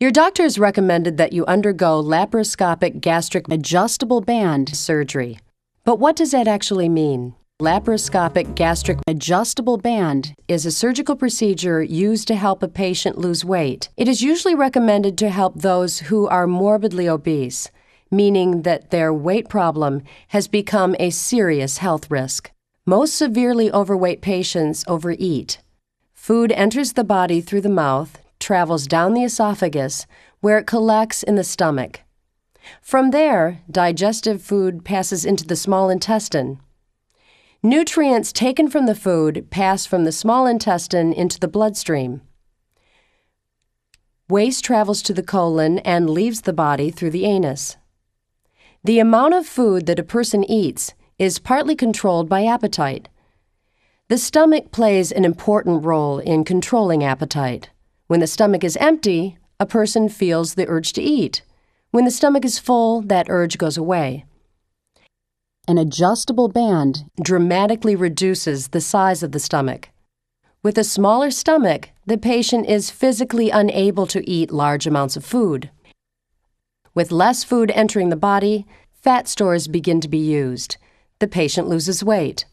Your doctor has recommended that you undergo laparoscopic gastric adjustable band surgery. But what does that actually mean? Laparoscopic gastric adjustable band is a surgical procedure used to help a patient lose weight. It is usually recommended to help those who are morbidly obese, meaning that their weight problem has become a serious health risk. Most severely overweight patients overeat. Food enters the body through the mouth, travels down the esophagus, where it collects in the stomach. From there, digestive food passes into the small intestine. Nutrients taken from the food pass from the small intestine into the bloodstream. Waste travels to the colon and leaves the body through the anus. The amount of food that a person eats is partly controlled by appetite. The stomach plays an important role in controlling appetite. When the stomach is empty, a person feels the urge to eat. When the stomach is full, that urge goes away. An adjustable band dramatically reduces the size of the stomach. With a smaller stomach, the patient is physically unable to eat large amounts of food. With less food entering the body, fat stores begin to be used. The patient loses weight.